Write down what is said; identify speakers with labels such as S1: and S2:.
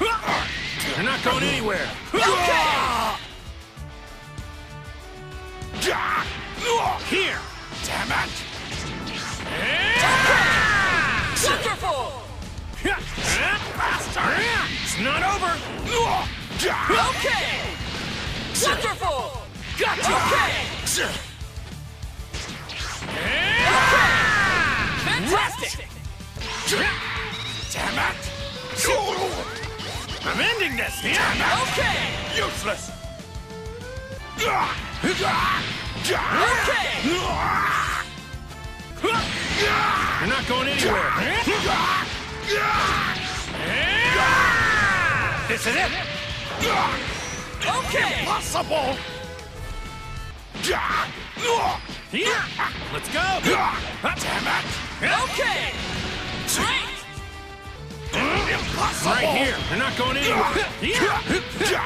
S1: You're not going anywhere.
S2: Okay!
S1: Here!
S3: Damn it!
S2: Wonderful!
S1: Faster! It's not over!
S2: Okay! Wonderful!
S1: Gotcha!
S2: Okay! Fantastic!
S3: Damn it!
S1: Ending this!
S2: Okay!
S3: Useless!
S2: Okay!
S1: You're not going anywhere! This is it!
S2: Okay!
S3: Possible!
S1: Here! Let's go!
S3: Impossible!
S1: Right here! They're not going anywhere!